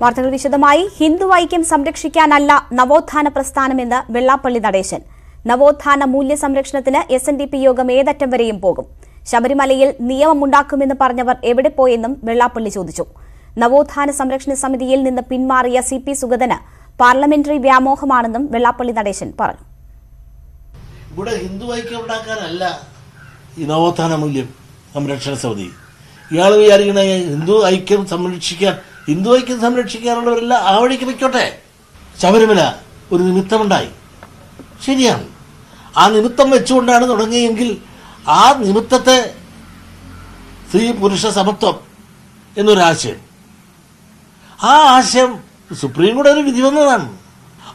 വാർത്തകൾ വിശദമായി. ഹിന്ദു ഐക്യം സംരക്ഷിക്കാനല്ല നവോത്ഥാന പ്രസ്ഥാനമെന്ന് വെള്ളാപ്പള്ളി നടേശൻ. നവോത്ഥാന മൂല്യ സംരക്ഷണത്തിന് എസ് എൻ ഡി പി യോഗം ഏതറ്റം വരെയും പോകും. ശബരിമലയിൽ നിയമമുണ്ടാക്കുമെന്ന് പറഞ്ഞവർ എവിടെ പോയെന്നും വെള്ളാപ്പള്ളി ചോദിച്ചു. നവോത്ഥാന സംരക്ഷണ സമിതിയിൽ നിന്ന് പിന്മാറിയ സി പി സുഗതന് പാർലമെന്ററി വ്യാമോഹമാണെന്നും വെള്ളാപ്പള്ളി നടേശൻ പറഞ്ഞു. ഇവിടെ ഹിന്ദു ഐക്യം ഉണ്ടാക്കാനല്ല ഈ നവോത്ഥാന മൂല്യം സംരക്ഷണ സമിതി. ഇയാൾ വിചാരിക്കണ ഹിന്ദു ഐക്യം സംരക്ഷിക്കാൻ ഹിന്ദു ഐക്യം സംരക്ഷിക്കാനുള്ളവരെല്ലാം ആ വഴിക്ക് വെക്കോട്ടെ ശബരിമല ഒരു നിമിത്തമുണ്ടായി. ശരിയാണ്. ആ നിമിത്തം വെച്ചുകൊണ്ടാണ് തുടങ്ങിയെങ്കിൽ ആ നിമിത്തത്തെ സ്ത്രീ പുരുഷ സമത്വം എന്നൊരാശയം ആ ആശയം സുപ്രീം കോടതി ഒരു വിധി വന്നതാണ്.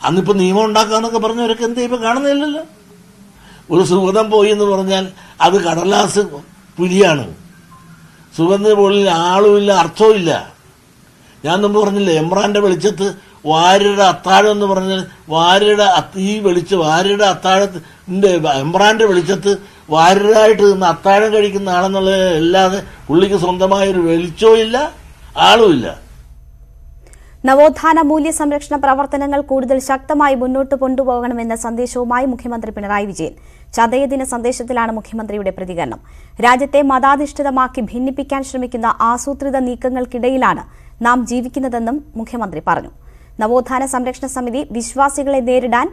അന്നിപ്പോൾ നിയമം ഉണ്ടാക്കാന്നൊക്കെ പറഞ്ഞവരൊക്കെ എന്താ ഇപ്പം കാണുന്നില്ലല്ലോ. ഒരു സുഗതം പോയി എന്ന് പറഞ്ഞാൽ അത് കടലാസ് പുലിയാണ്. സുഗന്ധ പോളിൽ ആളുമില്ല അർത്ഥവുമില്ല. ഞാൻ മുമ്പ് പറഞ്ഞില്ലേ എമ്രാന്റെ വെളിച്ചത്ത് വാര്യയുടെ അത്താഴം എന്ന് പറഞ്ഞാൽ വാര്യയുടെ ഈ വെളിച്ച വാര്യയുടെ അത്താഴത്തിന്റെ എമ്രാന്റെ വെളിച്ചത്ത് വാര്യരായിട്ട് നിന്ന് അത്താഴം കഴിക്കുന്ന ആളെന്നുള്ളത് അല്ലാതെ പുള്ളിക്ക് സ്വന്തമായ ഒരു വെളിച്ചവും ഇല്ല ആളുമില്ല നവോത്ഥാന മൂല്യ സംരക്ഷണ പ്രവർത്തനങ്ങൾ കൂടുതൽ ശക്തമായി മുന്നോട്ട് കൊണ്ടുപോകണമെന്ന സന്ദേശവുമായി മുഖ്യമന്ത്രി പിണറായി വിജയൻ. ചതയദിന സന്ദേശത്തിലാണ് മുഖ്യമന്ത്രിയുടെ പ്രതികരണം. രാജ്യത്തെ മതാധിഷ്ഠിതമാക്കി ഭിന്നിപ്പിക്കാൻ ശ്രമിക്കുന്ന ആസൂത്രിത നീക്കങ്ങൾക്കിടയിലാണ് നാം ജീവിക്കുന്നതെന്നും മുഖ്യമന്ത്രി പറഞ്ഞു. നവോത്ഥാന സംരക്ഷണ സമിതി വിശ്വാസികളെ നേരിടാൻ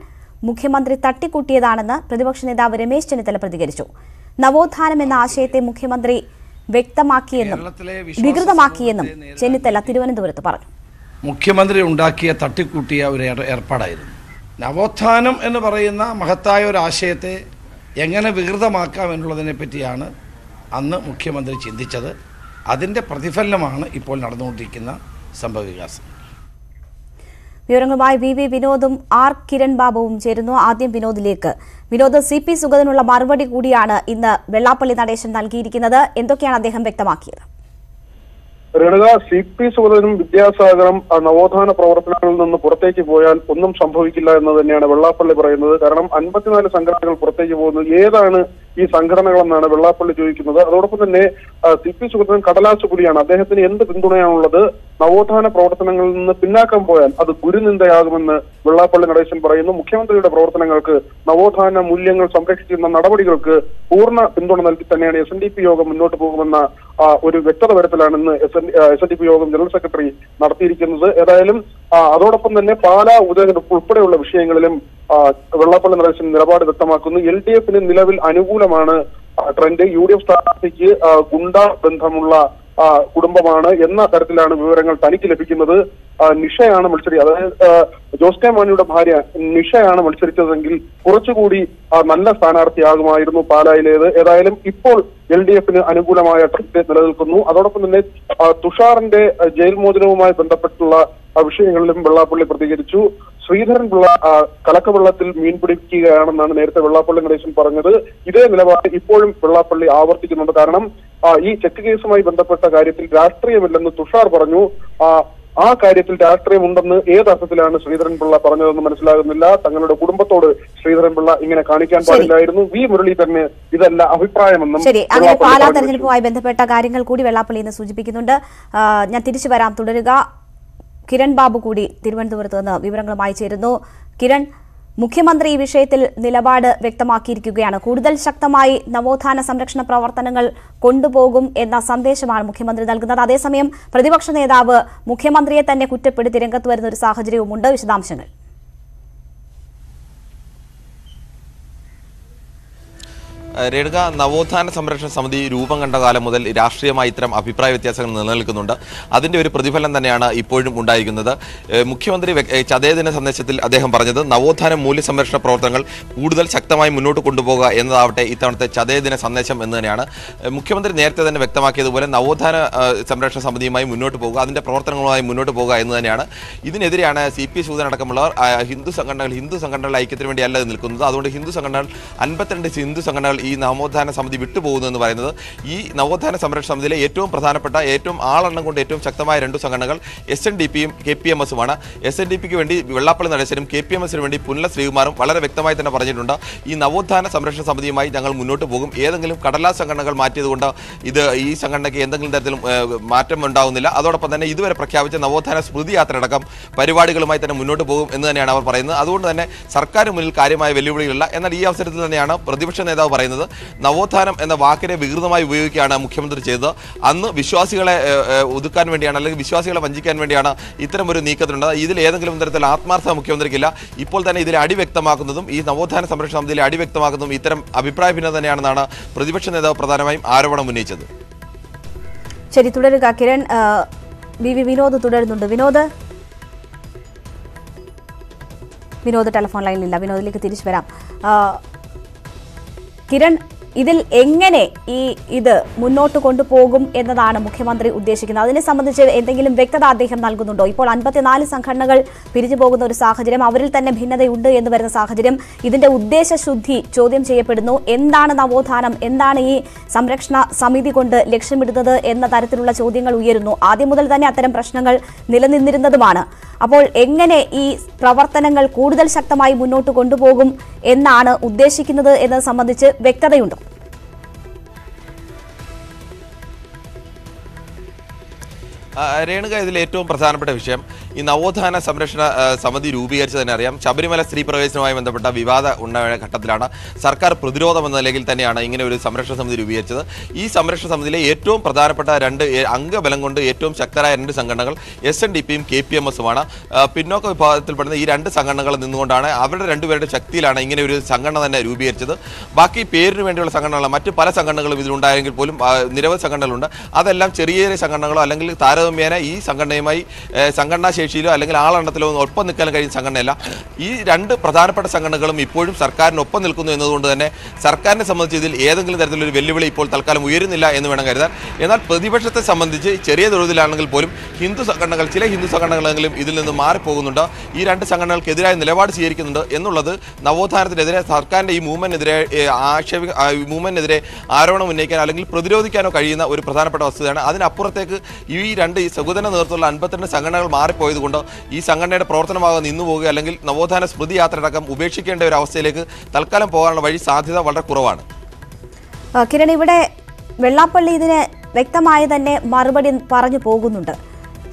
മുഖ്യമന്ത്രി തട്ടിക്കൂട്ടിയതാണെന്ന് പ്രതിപക്ഷ നേതാവ് രമേശ് ചെന്നിത്തല പ്രതികരിച്ചു. നവോത്ഥാനം എന്ന ആശയത്തെ മുഖ്യമന്ത്രി വ്യക്തമാക്കിയെന്നും വികൃതമാക്കിയെന്നും ചെന്നിത്തല തിരുവനന്തപുരത്ത് പറഞ്ഞു. മുഖ്യമന്ത്രി ഉണ്ടാക്കിയ തട്ടിക്കൂട്ടിയ ഒരു ഏർപ്പാടായിരുന്നു. നവോത്ഥാനം എന്ന് പറയുന്ന മഹത്തായ ഒരു ആശയത്തെ എങ്ങനെ വികൃതമാക്കാം എന്നുള്ളതിനെ പറ്റിയാണ് അന്ന് മുഖ്യമന്ത്രി ചിന്തിച്ചത്. അതിന്റെ പ്രതിഫലനമാണ് ഇപ്പോൾ നടന്നുകൊണ്ടിരിക്കുന്ന സംഭവവികാസം. വിവരങ്ങളുമായി വി വി വിനോദും ആർ കിരൺ ബാബുവും ചേരുന്നു. ആദ്യം വിനോദിലേക്ക്. വിനോദ് സി പി സുഗതനുള്ള മറുപടി കൂടിയാണ് ഇന്ന് വെള്ളാപ്പള്ളി നടേശൻ നൽകിയിരിക്കുന്നത്. എന്തൊക്കെയാണ് അദ്ദേഹം വ്യക്തമാക്കിയത്? രണുക സി പി സുഗതനും വിദ്യാസാഗറും നവോത്ഥാന പ്രവർത്തനങ്ങളിൽ നിന്ന് പുറത്തേക്ക് പോയാൽ ഒന്നും സംഭവിക്കില്ല എന്ന് തന്നെയാണ് വെള്ളാപ്പള്ളി പറയുന്നത്. കാരണം അൻപത്തിനാല് സംഘടനകൾ പുറത്തേക്ക് പോകുന്നത്. ഏതാണ് ഈ സംഘടനകളെന്നാണ് വെള്ളാപ്പള്ളി ചോദിക്കുന്നത്. അതോടൊപ്പം തന്നെ സി പി സുഗതൻ കടലാസ് പുലിയാണ്. അദ്ദേഹത്തിന് എന്ത് പിന്തുണയാണുള്ളത്? നവോത്ഥാന പ്രവർത്തനങ്ങളിൽ നിന്ന് പിന്നാക്കം പോയാൽ അത് ഗുരുനിന്ദയാകുമെന്ന് വെള്ളാപ്പള്ളി നടേശൻ പറയുന്നു. മുഖ്യമന്ത്രിയുടെ പ്രവർത്തനങ്ങൾക്ക് നവോത്ഥാന മൂല്യങ്ങൾ സംരക്ഷിക്കുന്ന നടപടികൾക്ക് പൂർണ പിന്തുണ നൽകി തന്നെയാണ് എസ് എൻ ഡി പി യോഗം മുന്നോട്ട് പോകുമെന്ന ഒരു വ്യക്തത വരുത്തലാണെന്ന് S N S N D P യോഗം ജനറൽ സെക്രട്ടറി നടത്തിയിരിക്കുന്നത്. ഏതായാലും അതോടൊപ്പം തന്നെ പാലാ ഉപതെരഞ്ഞെടുപ്പ് ഉൾപ്പെടെയുള്ള വിഷയങ്ങളിലും വെള്ളാപ്പള്ളി നടേശൻ നിലപാട് വ്യക്തമാക്കുന്നു. എൽ ഡി എഫിന് നിലവിൽ അനുകൂലമാണ് ആ, ട്രെൻഡ് യു ഡി എഫ് സ്ഥാനാർത്ഥിക്ക് ഗുണ്ട ബന്ധമുള്ള കുടുംബമാണ് എന്ന തരത്തിലാണ് വിവരങ്ങൾ തനിക്ക് ലഭിക്കുന്നത്. നിഷയാണ് മത്സരി അതായത് ജോസ് കെ മാണിയുടെ ഭാര്യ നിഷയാണ് മത്സരിച്ചതെങ്കിൽ കുറച്ചുകൂടി നല്ല സ്ഥാനാർത്ഥിയാകുമായിരുന്നു പാലായിലേത് ഏതായാലും ഇപ്പോൾ എൽ ഡി എഫിന് അനുകൂലമായ ട്രെൻഡ് നിലനിൽക്കുന്നു. അതോടൊപ്പം തന്നെ തുഷാറിന്റെ ജയിൽ മോചനവുമായി ബന്ധപ്പെട്ടുള്ള വിഷയങ്ങളിലും വെള്ളാപ്പള്ളി പ്രതികരിച്ചു. ശ്രീധരൻ പിള്ള കലക്കവെള്ളത്തിൽ മീൻ പിടിക്കുകയാണെന്നാണ് നേരത്തെ വെള്ളാപ്പള്ളി നടേശൻ പറഞ്ഞത്. ഇതേ നിലപാട് ഇപ്പോഴും വെള്ളാപ്പള്ളി ആവർത്തിക്കുന്നുണ്ട്. കാരണം ഈ ചെക്ക് കേസുമായി ബന്ധപ്പെട്ട കാര്യത്തിൽ രാഷ്ട്രീയമില്ലെന്ന് തുഷാർ പറഞ്ഞു. ആ, കാര്യത്തിൽ രാഷ്ട്രീയമുണ്ടെന്ന് ഏത് അർത്ഥത്തിലാണ് ശ്രീധരൻ പിള്ള പറഞ്ഞതെന്ന് മനസ്സിലാകുന്നില്ല. തങ്ങളുടെ കുടുംബത്തോട് ശ്രീധരൻ പിള്ള ഇങ്ങനെ കാണിക്കാൻ പാടില്ലായിരുന്നു. വി മുരളീധരന് ഇതല്ല അഭിപ്രായമെന്നും ശരി അങ്ങനെ പാലാ. തെരഞ്ഞെടുപ്പുമായി ബന്ധപ്പെട്ട കാര്യങ്ങൾ കൂടി വെള്ളാപ്പള്ളി എന്ന് സൂചിപ്പിക്കുന്നുണ്ട്. ഞാൻ തിരിച്ചു വരാം. തുടരുക. കിരൺ ബാബു കൂടി തിരുവനന്തപുരത്ത് നിന്ന് വിവരങ്ങളുമായി ചേരുന്നു. കിരൺ മുഖ്യമന്ത്രി ഈ വിഷയത്തിൽ നിലപാട് വ്യക്തമാക്കിയിരിക്കുകയാണ്. കൂടുതൽ ശക്തമായി നവോത്ഥാന സംരക്ഷണ പ്രവർത്തനങ്ങൾ കൊണ്ടുപോകും എന്ന സന്ദേശമാണ് മുഖ്യമന്ത്രി നൽകുന്നത്. അതേസമയം പ്രതിപക്ഷ നേതാവ് മുഖ്യമന്ത്രിയെ തന്നെ കുറ്റപ്പെടുത്തി രംഗത്ത് വരുന്ന ഒരു സാഹചര്യവുമുണ്ട്. വിശദാംശങ്ങൾ. രേണുക നവോത്ഥാന സംരക്ഷണ സമിതി രൂപം കണ്ട കാലം മുതൽ രാഷ്ട്രീയമായി ഇത്തരം അഭിപ്രായ വ്യത്യാസങ്ങൾ നിലനിൽക്കുന്നുണ്ട്. അതിന്റെ ഒരു പ്രതിഫലം തന്നെയാണ് ഇപ്പോഴും ഉണ്ടായിരിക്കുന്നത്. മുഖ്യമന്ത്രി ചതയദിന സന്ദേശത്തിൽ അദ്ദേഹം പറഞ്ഞത് നവോത്ഥാന മൂല്യ സംരക്ഷണ പ്രവർത്തനങ്ങൾ കൂടുതൽ ശക്തമായി മുന്നോട്ട് കൊണ്ടുപോകുക എന്നതാവട്ടെ ഇത്തവണത്തെ ചതയദിന സന്ദേശം എന്ന് തന്നെയാണ്. മുഖ്യമന്ത്രി നേരത്തെ തന്നെ വ്യക്തമാക്കിയതുപോലെ നവോത്ഥാന സംരക്ഷണ സമിതിയുമായി മുന്നോട്ട് പോകുക അതിന്റെ പ്രവർത്തനങ്ങളുമായി മുന്നോട്ട് പോകുക എന്ന് തന്നെയാണ്. ഇതിനെതിരെയാണ് സി പി സൂദൻ അടക്കമുള്ളവർ ഹിന്ദു സംഘടനകൾ ഹിന്ദു സംഘടനകളുടെ ഐക്യത്തിന് വേണ്ടിയല്ല നിൽക്കുന്നത്. അതുകൊണ്ട് ഹിന്ദു സംഘടനകൾ അൻപത്തിരണ്ട് ഹിന്ദു സംഘടനകൾ ഈ നവോത്ഥാന സമിതി വിട്ടുപോകുന്നു എന്ന് പറയുന്നത് ഈ നവോത്ഥാന സംരക്ഷണ സമിതിയിലെ ഏറ്റവും പ്രധാനപ്പെട്ട ഏറ്റവും ആളെണ്ണം കൊണ്ട് ഏറ്റവും ശക്തമായ രണ്ട് സംഘടനകൾ എസ് എൻ ഡി പിയും കെ പി എം എസുമാണ് എസ് എൻ ഡി പിക്ക് വേണ്ടി വെള്ളാപ്പള്ളി നടേശനും കെ പി എം എസിന് വേണ്ടി പുനല ശ്രീകുമാറും വളരെ വ്യക്തമായി തന്നെ പറഞ്ഞിട്ടുണ്ട്. ഈ നവോത്ഥാന സംരക്ഷണ സമിതിയുമായി ഞങ്ങൾ മുന്നോട്ട് പോകും. ഏതെങ്കിലും കടലാസ് സംഘടനകൾ മാറ്റിയതുകൊണ്ട് ഇത് ഈ സംഘടനയ്ക്ക് എന്തെങ്കിലും തരത്തിലും മാറ്റം ഉണ്ടാവുന്നില്ല. അതോടൊപ്പം തന്നെ ഇതുവരെ പ്രഖ്യാപിച്ച നവോത്ഥാന സ്മൃതി യാത്രയടക്കം പരിപാടികളുമായി തന്നെ മുന്നോട്ട് പോകും എന്ന് തന്നെയാണ് അവർ പറയുന്നത്. അതുകൊണ്ട് തന്നെ സർക്കാർ മുന്നിൽ കാര്യമായ വെല്ലുവിളികളില്ല. എന്നാൽ ഈ അവസരത്തിൽ തന്നെയാണ് പ്രതിപക്ഷ നേതാവ് പറയുന്നത്. നവോത്ഥാനം എന്ന വാക്കിനെ വികൃതമായി ഉപയോഗിക്കുകയാണ് മുഖ്യമന്ത്രി ചെയ്തത്. അന്ന് വിശ്വാസികളെ ഒതുക്കാൻ വേണ്ടിയാണ് അല്ലെങ്കിൽ വിശ്വാസികളെ വഞ്ചിക്കാൻ വേണ്ടിയാണ് ഇത്തരം ഒരു നീക്കത്തിലുണ്ടായത് ഇതിൽ ഏതെങ്കിലും തരത്തിൽ ആത്മാർത്ഥത മുഖ്യമന്ത്രിക്കില്ല. ഇപ്പോൾ തന്നെ ഇതിൽ അടിവ്യക്തമാക്കുന്നതും ഈ നവോത്ഥാന സംരക്ഷണ സമിതിയിൽ അടിവ്യക്തമാക്കുന്നതും ഇത്തരം അഭിപ്രായ ഭിന്നത തന്നെയാണെന്നാണ് പ്രതിപക്ഷ നേതാവ് പ്രധാനമായും ആരോപണം ഉന്നയിച്ചത്. ശരി തുടരുക. കിരൺ വി വി വിനോദ് തുടരുന്നുണ്ട്. വിനോദ്? വിനോദ് ടെലിഫോൺ ലൈനിലില്ല. വിനോദിലേക്ക് തിരിച്ചു വരാം. ആ, കിരൺ ഇതിൽ എങ്ങനെ ഈ ഇത് മുന്നോട്ട് കൊണ്ടുപോകും എന്നതാണ് മുഖ്യമന്ത്രി ഉദ്ദേശിക്കുന്നത്. അതിനെ സംബന്ധിച്ച് എന്തെങ്കിലും വ്യക്തത അദ്ദേഹം നൽകുന്നുണ്ടോ? ഇപ്പോൾ അൻപത്തിനാല് സംഘടനകൾ പിരിഞ്ഞു പോകുന്ന ഒരു സാഹചര്യം അവരിൽ തന്നെ ഭിന്നതയുണ്ട് എന്ന് വരുന്ന സാഹചര്യം ഇതിന്റെ ഉദ്ദേശശുദ്ധി ചോദ്യം ചെയ്യപ്പെടുന്നു. എന്താണ് നവോത്ഥാനം? എന്താണ് ഈ സംരക്ഷണ സമിതി കൊണ്ട് ലക്ഷ്യമിടുന്നത് എന്ന തരത്തിലുള്ള ചോദ്യങ്ങൾ ഉയരുന്നു. ആദ്യം മുതൽ തന്നെ അത്തരം പ്രശ്നങ്ങൾ നിലനിന്നിരുന്നതുമാണ്. അപ്പോൾ എങ്ങനെ ഈ പ്രവർത്തനങ്ങൾ കൂടുതൽ ശക്തമായി മുന്നോട്ട് കൊണ്ടുപോകും എന്നാണ് ഉദ്ദേശിക്കുന്നത് എന്നത് സംബന്ധിച്ച് വ്യക്തതയുണ്ടോ? രേണുക ഇതിൽ ഏറ്റവും പ്രധാനപ്പെട്ട വിഷയം ഈ നവോത്ഥാന സംരക്ഷണ സമിതി രൂപീകരിച്ച് തന്നെ അറിയാം. ശബരിമല സ്ത്രീ പ്രവേശനവുമായി ബന്ധപ്പെട്ട വിവാദ ഉണ്ടായ ഘട്ടത്തിലാണ് സർക്കാർ പ്രതിരോധം എന്ന നിലയിൽ തന്നെയാണ് ഇങ്ങനെ ഒരു സംരക്ഷണ സമിതി രൂപീകരിച്ചത്. ഈ സംരക്ഷണ സമിതിയിലെ ഏറ്റവും പ്രധാനപ്പെട്ട രണ്ട് അംഗബലം കൊണ്ട് ഏറ്റവും ശക്തരായ രണ്ട് സംഘടനകൾ എസ് എൻ ഡി പിയും കെ പി എം എസുമാണ്. പിന്നോക്ക വിഭാഗത്തിൽപ്പെടുന്ന ഈ രണ്ട് സംഘടനകൾ നിന്നുകൊണ്ടാണ് അവരുടെ രണ്ടുപേരുടെ ശക്തിയിലാണ് ഇങ്ങനെ ഒരു സംഘടന തന്നെ രൂപീകരിച്ചത്. ബാക്കി പേരിന് വേണ്ടിയുള്ള സംഘടനകൾ മറ്റ് പല സംഘടനകളും ഇതിലുണ്ടായെങ്കിൽ പോലും നിരവധി സംഘടനകളുണ്ട്. അതെല്ലാം ചെറിയ ചെറിയ സംഘടനകളോ അല്ലെങ്കിൽ താരതമ്യേന ഈ സംഘടനയുമായി ഏ, സംഘടനാ ശേഷിയിലോ അല്ലെങ്കിൽ ആളെണ്ണത്തിലോ ഒപ്പം നിൽക്കാൻ കഴിയുന്ന സംഘടനയല്ല. ഈ രണ്ട് പ്രധാനപ്പെട്ട സംഘടനകളും ഇപ്പോഴും സർക്കാരിനൊപ്പം നിൽക്കുന്നു എന്നതുകൊണ്ട് തന്നെ സർക്കാരിനെ സംബന്ധിച്ച് ഇതിൽ ഏതെങ്കിലും തരത്തിലൊരു വെല്ലുവിളി ഇപ്പോൾ തൽക്കാലം ഉയരുന്നില്ല എന്ന് വേണം കരുതാൻ. എന്നാൽ പ്രതിപക്ഷത്തെ സംബന്ധിച്ച് ചെറിയ തൊഴിലാണെങ്കിൽ പോലും ഹിന്ദു സംഘടനകൾ ചില ഹിന്ദു സംഘടനകളെങ്കിലും ഇതിൽ നിന്ന് മാറിപ്പോകുന്നുണ്ട്. ഈ രണ്ട് സംഘടനകൾക്കെതിരായ നിലപാട് സ്വീകരിക്കുന്നുണ്ട് എന്നുള്ളത് നവോത്ഥാനത്തിനെതിരെ സർക്കാരിന്റെ ഈ മൂവ്മെന്റിനെതിരെ ആക്ഷേപ മൂവ്മെന്റിനെതിരെ ആരോപണം ഉന്നയിക്കാൻ അല്ലെങ്കിൽ പ്രതിരോധിക്കാനോ കഴിയുന്ന ഒരു പ്രധാനപ്പെട്ട വസ്തുതയാണ്. അതിനപ്പുറത്തേക്ക് ഈ രണ്ട് സഹോദര നേതൃത്വമുള്ള അൻപത്തിരണ്ട് സംഘടനകൾ മാറിപ്പോയത് കൊണ്ട് ഈ സംഘടനയുടെ പ്രവർത്തനമാകാൻ നിന്നു പോവുക അല്ലെങ്കിൽ നവോത്ഥാന സ്മൃതി യാത്രയടക്കം ഉപേക്ഷിക്കേണ്ട ഒരു അവസ്ഥയിലേക്ക് തൽക്കാലം പോകാനുള്ള വഴി സാധ്യത വളരെ കുറവാണ്. കിരൺ ഇവിടെ വെള്ളാപ്പള്ളി ഇതിന് വ്യക്തമായി തന്നെ മറുപടി പറഞ്ഞു പോകുന്നുണ്ട്.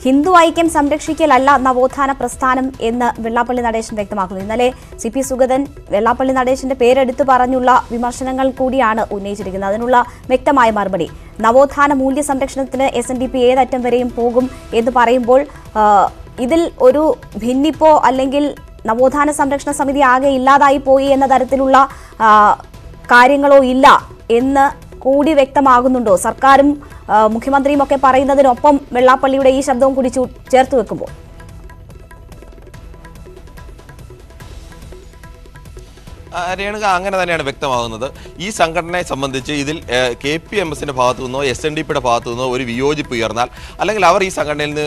ഹിന്ദു ഐക്യം സംരക്ഷിക്കലല്ല നവോത്ഥാന പ്രസ്ഥാനം എന്ന് വെള്ളാപ്പള്ളി നടേശൻ വ്യക്തമാക്കുന്നു. ഇന്നലെ സി പി സുഗതൻ വെള്ളാപ്പള്ളി നടേശന്റെ പേരെടുത്ത് പറഞ്ഞുള്ള വിമർശനങ്ങൾ കൂടിയാണ് ഉന്നയിച്ചിരിക്കുന്നത്. അതിനുള്ള വ്യക്തമായ മറുപടി നവോത്ഥാന മൂല്യ സംരക്ഷണത്തിന് എസ് എൻ ഡി പി ഏതറ്റം വരെയും പോകും എന്ന് പറയുമ്പോൾ ഇതിൽ ഒരു ഭിന്നിപ്പോ അല്ലെങ്കിൽ നവോത്ഥാന സംരക്ഷണ സമിതി ആകെ ഇല്ലാതായി പോയി എന്ന തരത്തിലുള്ള കാര്യങ്ങളോ ഇല്ല എന്ന് കൂടി വ്യക്തമാകുന്നുണ്ടോ? സർക്കാരും മുഖ്യമന്ത്രിയും ഒക്കെ പറയുന്നതിനൊപ്പം വെള്ളാപ്പള്ളിയുടെ ഈ ശബ്ദവും കൂടി ചേർത്ത് വെക്കുമ്പോൾ. രേണുക അങ്ങനെ തന്നെയാണ് വ്യക്തമാകുന്നത്. ഈ സംഘടനയെ സംബന്ധിച്ച് ഇതിൽ കെ പി എം എസിന്റെ ഭാഗത്തു നിന്നോ എസ് എൻ ഡി പിയുടെ ഭാഗത്തു നിന്നോ ഒരു വിയോജിപ്പ് ഉയർന്നാൽ അല്ലെങ്കിൽ അവർ ഈ സംഘടനയിൽ നിന്ന്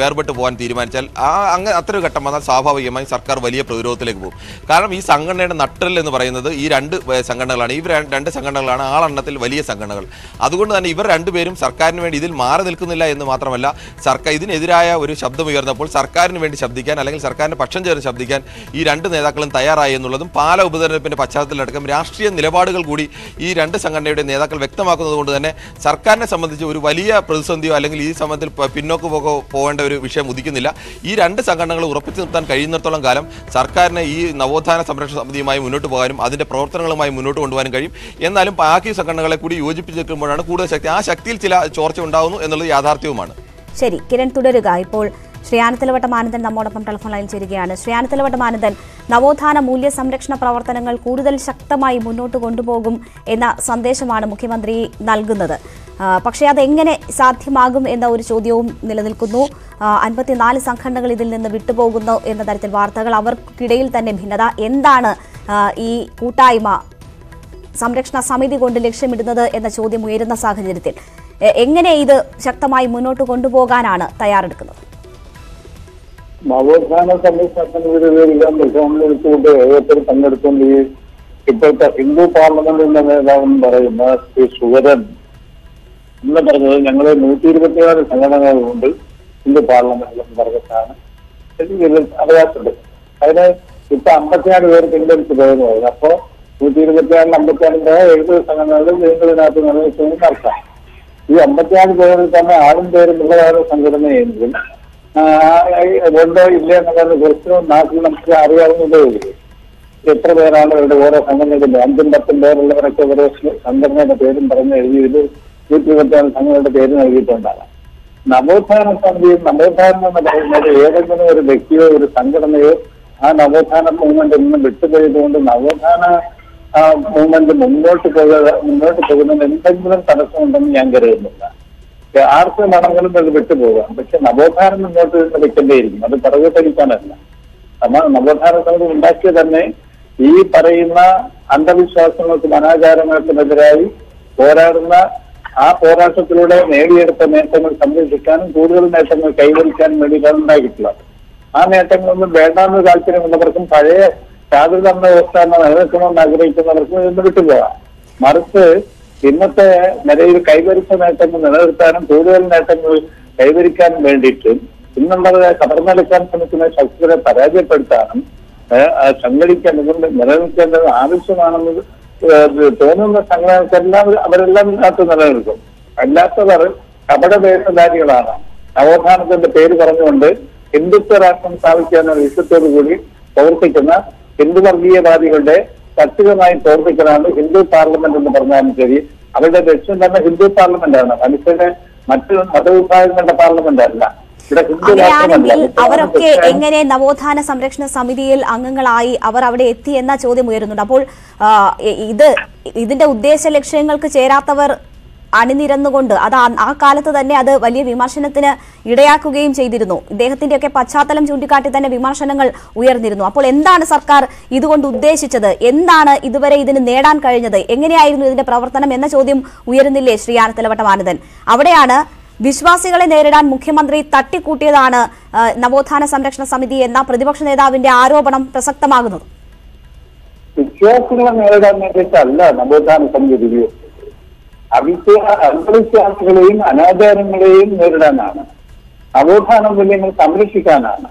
വേർപെട്ട് പോകാൻ തീരുമാനിച്ചാൽ ആ അങ്ങനെ അത്ര ഘട്ടം വന്നാൽ സ്വാഭാവികമായും സർക്കാർ വലിയ പ്രതിരോധത്തിലേക്ക് പോകും. കാരണം ഈ സംഘടനയുടെ നട്ടൽ എന്ന് പറയുന്നത് ഈ രണ്ട് സംഘടനകളാണ്. ഇവർ രണ്ട് സംഘടനകളാണ് ആളെണ്ണത്തിൽ വലിയ സംഘടനകൾ. അതുകൊണ്ട് തന്നെ ഇവർ രണ്ടുപേരും സർക്കാരിന് വേണ്ടി ഇതിൽ മാറി നിൽക്കുന്നില്ല എന്ന് മാത്രമല്ല സർക്കാർ ഇതിനെതിരായ ഒരു ശബ്ദം ഉയർന്നപ്പോൾ സർക്കാരിന് വേണ്ടി ശബ്ദിക്കാൻ അല്ലെങ്കിൽ സർക്കാരിന്റെ പക്ഷം ചേർന്ന് ശബ്ദിക്കാൻ ഈ രണ്ട് നേതാക്കളും തയ്യാറായി എന്നുള്ളതും പാല ഉപതെരഞ്ഞെടുപ്പിന്റെ പശ്ചാത്തലത്തിലടക്കം രാഷ്ട്രീയ നിലപാടുകൾ കൂടി ഈ രണ്ട് സംഘടനയുടെ നേതാക്കൾ വ്യക്തമാക്കുന്നത് കൊണ്ട് തന്നെ സർക്കാരിനെ സംബന്ധിച്ച് ഒരു വലിയ പ്രതിസന്ധിയോ അല്ലെങ്കിൽ ഈ സംബന്ധത്തിൽ പിന്നോക്ക് പോകോ പോകേണ്ട ഒരു വിഷയം ഉദിക്കുന്നില്ല. ഈ രണ്ട് സംഘടനകൾ ഉറപ്പിച്ചു നിർത്താൻ കഴിയുന്നിടത്തോളം കാലം സർക്കാരിനെ ഈ നവോത്ഥാന സംരക്ഷണ സമിതിയുമായി മുന്നോട്ട് പോകാനും അതിന്റെ പ്രവർത്തനങ്ങളുമായി മുന്നോട്ട് കൊണ്ടുപോകാനും കഴിയും. എന്നാലും ബാക്കി സംഘടനകളെ കൂടി യോജിപ്പിച്ച് നിൽക്കുമ്പോഴാണ് കൂടുതൽ ശക്തി. ആ ശക്തിയിൽ ചില ചോർച്ച ഉണ്ടാകുന്നു എന്നുള്ളത് യാഥാർത്ഥ്യവുമാണ്. ശരി കിരൺ തുടരുക. ഇപ്പോൾ ശ്രീ ആനത്തലവട്ടം ആനന്ദൻ നമ്മോടൊപ്പം ടെലിഫോൺ ലൈൻ ചേരുകയാണ്. ശ്രീ ആനന്ദൻ നവോത്ഥാന മൂല്യ സംരക്ഷണ പ്രവർത്തനങ്ങൾ കൂടുതൽ ശക്തമായി മുന്നോട്ട് കൊണ്ടുപോകും എന്ന സന്ദേശമാണ് മുഖ്യമന്ത്രി നൽകുന്നത്. പക്ഷേ അതെങ്ങനെ സാധ്യമാകും എന്ന ഒരു ചോദ്യവും നിലനിൽക്കുന്നു. അൻപത്തിനാല് സംഘടനകൾ ഇതിൽ നിന്ന് വിട്ടുപോകുന്നു എന്ന തരത്തിൽ വാർത്തകൾ അവർക്കിടയിൽ തന്നെ ഭിന്നത. എന്താണ് ഈ കൂട്ടായ്മ? സംരക്ഷണ സമിതി കൊണ്ട് ലക്ഷ്യമിടുന്നത് എന്ന ചോദ്യം ഉയരുന്ന സാഹചര്യത്തിൽ. എങ്ങനെ ഇത് ശക്തമായി മുന്നോട്ട് കൊണ്ടുപോകാനാണ് തയ്യാറെടുക്കുന്നത്? നവോത്ഥാന സംരക്ഷണത്തിന് രൂപീകരിക്കാൻ പ്രശ്നങ്ങൾ എടുത്തുകൊണ്ട് ഓരോരുത്തർ പങ്കെടുത്തുകൊണ്ട് ഈ ഇപ്പോഴത്തെ ഹിന്ദു പാർലമെന്റിന്റെ നേതാവെന്ന് പറയുന്ന ശ്രീ സുഗരൻ എന്ന് പറഞ്ഞത് ഞങ്ങൾ നൂറ്റി ഇരുപത്തിയാറ് സംഘടനകളുണ്ട് ഹിന്ദു പാർലമെന്റിലെന്ന് പറഞ്ഞിട്ടാണ് എനിക്ക് അറിയാത്തത് അതിന് ഇപ്പൊ അമ്പത്തിനാല് പേര് പിൻവലിച്ച് പോയെന്ന് പറയുന്നത് അപ്പോ നൂറ്റി ഇരുപത്തിയാറിൽ അമ്പത്തിയാറിന്റെ എഴുപത് സംഘടനകളും വീണ്ടും നിർവഹിച്ചതെന്ന് നടത്താം ഈ അമ്പത്തിയാറ് പേരിൽ തന്നെ ആറും പേരും ഉള്ളതാണ് ആ, ഉണ്ടോ ഇല്ല എന്നുള്ളത് കുറച്ചും നാട്ടിൽ നമുക്ക് അറിയാവുന്നതേ ഉള്ളൂ. എത്ര പേരാണ് ഇവരുടെ ഓരോ സംഘടനകളുടെ അഞ്ചും പത്തും പേരുള്ളവരൊക്കെ ഓരോ സംഘടനയുടെ പേരും പറഞ്ഞ് എഴുതിയത് നൂറ്റി ഇരുപത്തിയാറ് സംഘടനയുടെ പേര് നൽകിയിട്ടുണ്ടാകാം. നവോത്ഥാന സമിതിയും നവോത്ഥാനം എന്ന് പറയുന്നത് ഏതെങ്കിലും ഒരു വ്യക്തിയോ ഒരു സംഘടനയോ ആ നവോത്ഥാന മൂവ്മെന്റിൽ നിന്ന് വിട്ടുപോയതുകൊണ്ട് നവോത്ഥാന മൂവ്മെന്റ് മുന്നോട്ട് പോകുക മുന്നോട്ട് പോകുന്നതിന് എന്തെങ്കിലും തടസ്സമുണ്ടെന്ന് ഞാൻ കരുതുന്നില്ല. ആർക്ക് മണങ്ങളും അത് വിട്ടുപോകാം പക്ഷെ നവോത്ഥാനം മുന്നോട്ട് വെക്കേണ്ടിയിരിക്കും അത് പിറകോട്ടടിക്കാനല്ല നമ്മൾ നവോത്ഥാന ഉണ്ടാക്കിയ തന്നെ ഈ പറയുന്ന അന്ധവിശ്വാസങ്ങൾക്കും അനാചാരങ്ങൾക്കുമെതിരായി പോരാടുന്ന ആ പോരാട്ടത്തിലൂടെ നേടിയെടുത്ത നേട്ടങ്ങൾ സംരക്ഷിക്കാനും കൂടുതൽ നേട്ടങ്ങൾ കൈവരിക്കാനും വേണ്ടിയിട്ടാണ് ഉണ്ടാക്കിയിട്ടുള്ളത്. ആ നേട്ടങ്ങളൊന്നും വേണ്ടാന്ന് താല്പര്യമുള്ളവർക്കും പഴയ ചാതൃതമ്മ വ്യവസ്ഥ നിലനിൽക്കണമെന്ന് ആഗ്രഹിക്കുന്നവർക്കും ഇന്ന് വിട്ടുപോകാം. മറിച്ച് ഇന്നത്തെ നിലയിൽ കൈവരിച്ച നേട്ടങ്ങൾ നിലനിർത്താനും കൂടുതൽ നേട്ടങ്ങൾ കൈവരിക്കാനും വേണ്ടിയിട്ടും ഇന്നുള്ളത് കവർന്നെടുക്കാൻ ശ്രമിക്കുന്ന ശക്തികളെ പരാജയപ്പെടുത്താനും സംഘടിക്കേണ്ടതും നിലനിൽക്കേണ്ടത് ആവശ്യമാണെന്ന് തോന്നുന്ന സംഘടനകൾക്കെല്ലാം അവരെല്ലാം ഇതിനകത്ത് നിലനിൽക്കും. അല്ലാത്തവർ കപട വേഷധാരികളാണ് നവോത്ഥാനത്തിന്റെ പേര് പറഞ്ഞുകൊണ്ട് ഹിന്ദുത്വ രാഷ്ട്രം സ്ഥാപിക്കാനുള്ള ലക്ഷ്യത്തോടു കൂടി പ്രവർത്തിക്കുന്ന ഹിന്ദു വർഗീയവാദികളുടെ ശക്തികമായി പ്രവർത്തിക്കലാണ് ഹിന്ദു പാർലമെന്റ് എന്ന് പറഞ്ഞാലും ശരി അവരുടെ ലക്ഷ്യം തന്നെ ഹിന്ദു പാർലമെന്റ് ആണ് മനുഷ്യരെ മറ്റു മതവിഭാഗങ്ങളുടെ പാർലമെന്റ് അല്ല അവരൊക്കെ എങ്ങനെ നവോത്ഥാന സംരക്ഷണ സമിതിയിൽ അംഗങ്ങളായി അവർ അവിടെ എത്തി എന്ന ചോദ്യം ഉയരുന്നുണ്ട്. അപ്പോൾ ഇത് ഇതിന്റെ ഉദ്ദേശ ലക്ഷ്യങ്ങൾക്ക് ചേരാത്തവർ അണിനിരന്നുകൊണ്ട് അത് ആ- കാലത്ത് തന്നെ അത് വലിയ വിമർശനത്തിന് ഇടയാക്കുകയും ചെയ്തിരുന്നു. ഇദ്ദേഹത്തിന്റെയൊക്കെ പശ്ചാത്തലം ചൂണ്ടിക്കാട്ടി തന്നെ വിമർശനങ്ങൾ ഉയർന്നിരുന്നു. അപ്പോൾ എന്താണ് സർക്കാർ ഇതുകൊണ്ട് ഉദ്ദേശിച്ചത്? എന്താണ് ഇതുവരെ ഇതിന് നേടാൻ കഴിഞ്ഞത്? എങ്ങനെയായിരുന്നു ഇതിന്റെ പ്രവർത്തനം എന്ന ചോദ്യം ഉയരുന്നില്ലേ ശ്രീ ആനത്തലവട്ടം ആനന്ദൻ? അവിടെയാണ് വിശ്വാസികളെ നേരിടാൻ മുഖ്യമന്ത്രി തട്ടിക്കൂട്ടിയതാണ് നവോത്ഥാന സംരക്ഷണ സമിതി എന്ന പ്രതിപക്ഷ നേതാവിന്റെ ആരോപണം പ്രസക്തമാകുന്നത്. വിശ്വാസികളെ നേരിടാൻ വേണ്ടിയിട്ടല്ല നവോത്ഥാന സമിതി അവിശ്വാ അന്ധവിശ്വാസികളെയും അനാചാരങ്ങളെയും നേരിടാനാണ്. നവോത്ഥാന മൂല്യങ്ങൾ സംരക്ഷിക്കാനാണ്.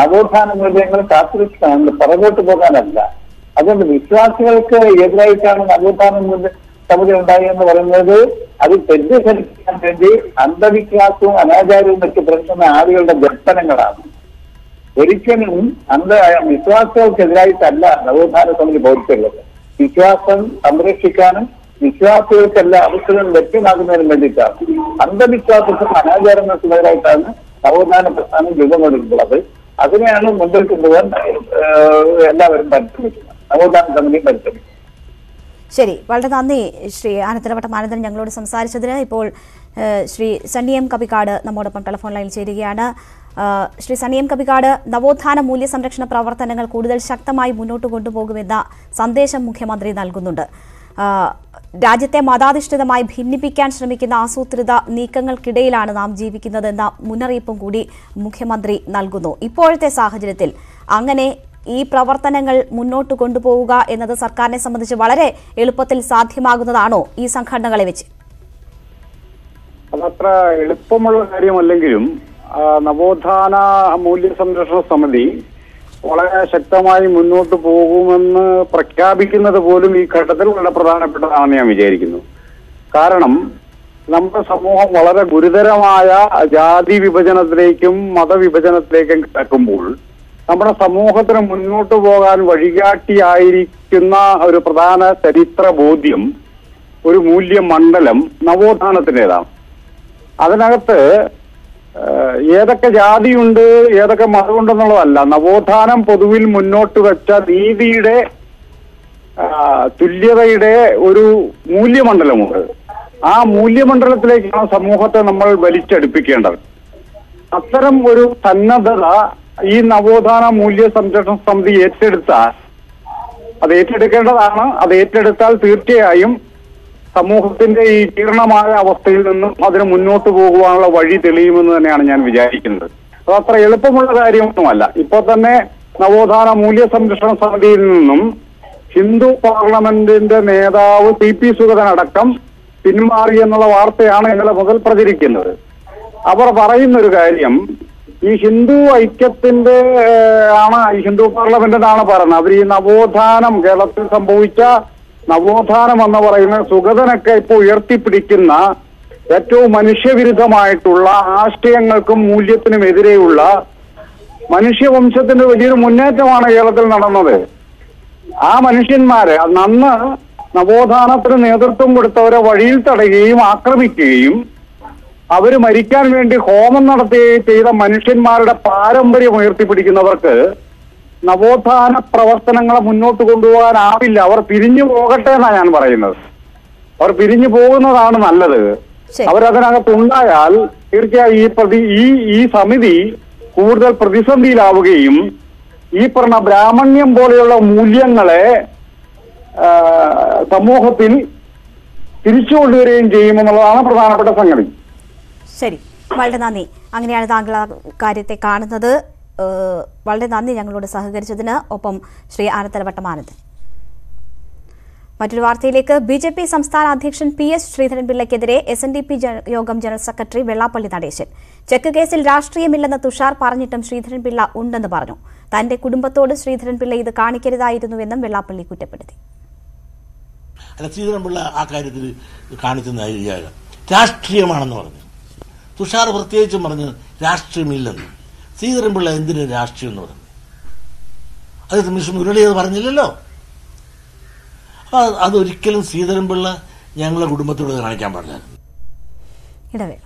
നവോത്ഥാന മൂല്യങ്ങൾ കാത്തുരക്ഷിക്കാനാണ് പുറകോട്ട് പോകാനല്ല. അതുകൊണ്ട് വിശ്വാസികൾക്ക് എതിരായിട്ടാണ് നവോത്ഥാന മൂല്യ സമിതി ഉണ്ടായി എന്ന് പറയുന്നത്. അത് തെറ്റിദ്ധരിക്കാൻ വേണ്ടി അന്ധവിശ്വാസവും അനാചാരവും വെച്ച് പുലർത്തുന്ന ആളുകളുടെ ദർശനങ്ങളാണ് ഒരിക്കലും അന്ധ വിശ്വാസികൾക്കെതിരായിട്ടല്ല നവോത്ഥാന സമിതി ബോധിച്ചുള്ളത് വിശ്വാസം സംരക്ഷിക്കാനും വിശ്വാസികൾക്കെല്ലാം അവസരം ലഭ്യമാകുന്നതിനും വേണ്ടിയിട്ടാണ്. അന്ധവിശ്വാസത്തിനും അനാചാരങ്ങൾക്കുമെതിരായിട്ടാണ് നവോത്ഥാന പ്രസ്ഥാനം രൂപം കൊണ്ടിട്ടുള്ളത് അതിനെയാണ് മുമ്പിൽ കൊണ്ടുപോകാൻ എല്ലാവരും പരിശ്രമിക്കുന്നത്. നവോത്ഥാന സമിതി പരിശ്രമിക്കുന്നത് ശരി. വളരെ നന്ദി ശ്രീ ആനത്തലവട്ടം ആനന്ദൻ ഞങ്ങളോട് സംസാരിച്ചതിന്. ഇപ്പോൾ ശ്രീ സണ്ണി എം കപിക്കാട് നമ്മോടൊപ്പം ടെലിഫോൺ ലൈനിൽ ചേരുകയാണ്. ശ്രീ സണ്ണി എം കപിക്കാട് നവോത്ഥാന മൂല്യ സംരക്ഷണ പ്രവർത്തനങ്ങൾ കൂടുതൽ ശക്തമായി മുന്നോട്ട് കൊണ്ടുപോകുമെന്ന സന്ദേശം മുഖ്യമന്ത്രി നൽകുന്നുണ്ട്. രാജ്യത്തെ മതാധിഷ്ഠിതമായി ഭിന്നിപ്പിക്കാൻ ശ്രമിക്കുന്ന ആസൂത്രിത നീക്കങ്ങൾക്കിടയിലാണ് നാം ജീവിക്കുന്നതെന്ന മുന്നറിയിപ്പും കൂടി മുഖ്യമന്ത്രി നൽകുന്നു. ഇപ്പോഴത്തെ സാഹചര്യത്തിൽ അങ്ങനെ ഈ പ്രവർത്തനങ്ങൾ മുന്നോട്ട് കൊണ്ടുപോവുക എന്നത് സർക്കാരിനെ സംബന്ധിച്ച് വളരെ എളുപ്പത്തിൽ സാധ്യമാകുന്നതാണോ ഈ സംഘടനകളെ വെച്ച്? അതത്ര എളുപ്പമുള്ള കാര്യമല്ലെങ്കിലും നവോത്ഥാന മൂല്യ സംരക്ഷണ സമിതി വളരെ ശക്തമായി മുന്നോട്ട് പോകുമെന്ന് പ്രഖ്യാപിക്കുന്നത് പോലും ഈ ഘട്ടത്തിൽ വളരെ പ്രധാനപ്പെട്ടതാണെന്ന് ഞാൻ വിചാരിക്കുന്നു. കാരണം നമ്മുടെ സമൂഹം വളരെ ഗുരുതരമായ ജാതി വിഭജനത്തിലേക്കും മതവിഭജനത്തിലേക്കും കിടക്കുമ്പോൾ നമ്മുടെ സമൂഹത്തിന് മുന്നോട്ട് പോകാൻ വഴികാട്ടിയായിരിക്കുന്ന ഒരു പ്രധാന ചരിത്ര ബോധ്യം ഒരു മൂല്യമണ്ഡലം നവോത്ഥാനത്തിന്റെതാണ്. അതിനകത്ത് ഏതൊക്കെ ജാതിയുണ്ട് ഏതൊക്കെ മതമുണ്ടെന്നുള്ളതല്ല. നവോത്ഥാനം പൊതുവിൽ മുന്നോട്ട് വെച്ച നീതിയുടെ തുല്യതയുടെ ഒരു മൂല്യമണ്ഡലമുണ്ട് ആ മൂല്യമണ്ഡലത്തിലേക്കാണ് സമൂഹത്തെ നമ്മൾ വലിച്ചടുപ്പിക്കേണ്ടത്. അത്തരം ഒരു സന്നദ്ധത ഈ നവോത്ഥാന മൂല്യ സംരക്ഷണ സമിതി ഏറ്റെടുത്താൽ അത് ഏറ്റെടുക്കേണ്ടതാണ്. അത് ഏറ്റെടുത്താൽ തീർച്ചയായും സമൂഹത്തിന്റെ ഈ ജീർണമായ അവസ്ഥയിൽ നിന്നും അതിന് മുന്നോട്ട് പോകുവാനുള്ള വഴി തെളിയുമെന്ന് തന്നെയാണ് ഞാൻ വിചാരിക്കുന്നത്. അത് അത്ര എളുപ്പമുള്ള കാര്യമൊന്നുമല്ല. ഇപ്പോൾ തന്നെ നവോത്ഥാന മൂല്യ സംരക്ഷണ സമിതിയിൽ നിന്നും ഹിന്ദു പാർലമെന്റിന്റെ നേതാവ് പി സുഗതൻ അടക്കം പിന്മാറി എന്നുള്ള വാർത്തയാണ് ഇന്നലെ മുതൽ പ്രചരിക്കുന്നത്. അവർ പറയുന്ന ഒരു കാര്യം ഈ ഹിന്ദു ഐക്യത്തിന്റെ ആണ് ഹിന്ദു പാർലമെന്റിന്റെ ആണ് പറയുന്നത് അവർ ഈ നവോത്ഥാനം കേരളത്തിൽ സംഭവിച്ച നവോത്ഥാനം എന്ന് പറയുന്ന സുഗതനൊക്കെ ഇപ്പൊ ഉയർത്തിപ്പിടിക്കുന്ന ഏറ്റവും മനുഷ്യവിരുദ്ധമായിട്ടുള്ള ആശയങ്ങൾക്കും മൂല്യത്തിനും എതിരെയുള്ള മനുഷ്യവംശത്തിന്റെ വലിയൊരു മുന്നേറ്റമാണ് കേരളത്തിൽ നടന്നത്. ആ മനുഷ്യന്മാരെ അന്ന് നവോത്ഥാനത്തിന് നേതൃത്വം കൊടുത്തവരെ വഴിയിൽ തടയുകയും ആക്രമിക്കുകയും അവർ മരിക്കാൻ വേണ്ടി ഹോമം നടത്തുകയും ചെയ്ത മനുഷ്യന്മാരുടെ പാരമ്പര്യം ഉയർത്തിപ്പിടിക്കുന്നവർക്ക് നവോത്ഥാന പ്രവർത്തനങ്ങളെ മുന്നോട്ട് കൊണ്ടുപോകാനാവില്ല. അവർ പിരിഞ്ഞു പോകട്ടെ എന്നാണ് ഞാൻ പറയുന്നത്. അവർ പിരിഞ്ഞു പോകുന്നതാണ് നല്ലത്. അവരതിനകത്തുണ്ടായാൽ തീർച്ചയായും ഈ പ്രതി ഈ ഈ സമിതി കൂടുതൽ പ്രതിസന്ധിയിലാവുകയും ഈ പറഞ്ഞ ബ്രാഹ്മണ്യം പോലെയുള്ള മൂല്യങ്ങളെ സമൂഹത്തിൽ തിരിച്ചു കൊണ്ടുവരികയും ചെയ്യുമെന്നുള്ളതാണ് പ്രധാനപ്പെട്ട സംഗതി. ശരി. വളരെ നന്ദി. അങ്ങനെയാണ് താങ്കൾ കാര്യത്തെ കാണുന്നത്. വളരെ നന്ദി ഞങ്ങളോട് സഹകരിച്ചതിന്. ഒപ്പം ശ്രീ ആനത്തലവട്ടം ആനന്ദൻ മറ്റൊരു വാർത്തയിലേക്ക്. ബി ജെ പി സംസ്ഥാന അധ്യക്ഷൻ പി എസ് ശ്രീധരൻപിള്ളയ്ക്കെതിരെ എസ് എൻ ഡി പി യോഗം general secretary Vellappally Natesan. Cheque കേസിൽ രാഷ്ട്രീയമില്ലെന്ന് തുഷാർ പറഞ്ഞിട്ടും ശ്രീധരൻപിള്ള ഉണ്ടെന്ന് പറഞ്ഞു. തന്റെ കുടുംബത്തോട് ശ്രീധരൻപിള്ള ഇത് കാണിക്കരുതായിരുന്നുവെന്നും വെള്ളാപ്പള്ളി കുറ്റപ്പെടുത്തി. ആ കാര്യത്തിൽ രാഷ്ട്രീയമാണെന്ന് പറഞ്ഞു. തുഷാർ പ്രത്യേകിച്ചും പറഞ്ഞു രാഷ്ട്രീയമില്ലെന്ന്. ശ്രീധരൻപിള്ള എന്തിനു രാഷ്ട്രീയം എന്ന് പറഞ്ഞു? അത് മിസ് മുരളി അത് പറഞ്ഞില്ലല്ലോ. അതൊരിക്കലും ശ്രീധരൻപിള്ള ഞങ്ങളെ കുടുംബത്തോട് കാണിക്കാൻ പാടില്ല ഇടവേള.